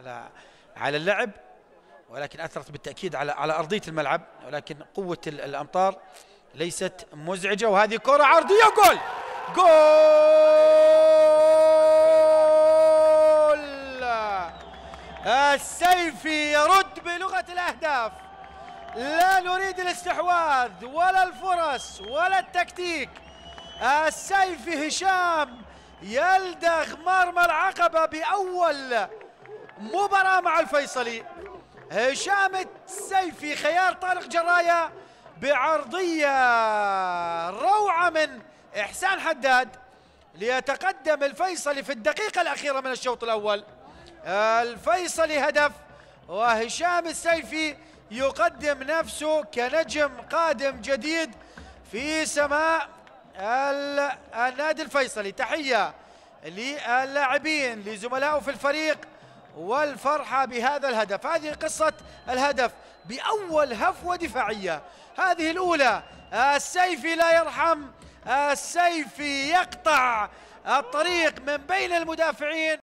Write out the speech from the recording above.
على على اللعب ولكن أثرت بالتأكيد على على أرضية الملعب ولكن قوة الأمطار ليست مزعجة وهذه كرة عرضية جول جول! السيفي يرد بلغة الأهداف. لا نريد الاستحواذ ولا الفرص ولا التكتيك. السيفي هشام يلدغ مرمى العقبة بأول مباراة مع الفيصلي. هشام السيفي خيار طارق جراية بعرضية روعة من إحسان حداد ليتقدم الفيصلي في الدقيقة الأخيرة من الشوط الأول. الفيصلي هدف وهشام السيفي يقدم نفسه كنجم قادم جديد في سماء النادي الفيصلي. تحية للاعبين لزملائه في الفريق والفرحة بهذا الهدف. هذه قصة الهدف بأول هفوة دفاعية. هذه الأولى السيفي لا يرحم السيفي يقطع الطريق من بين المدافعين.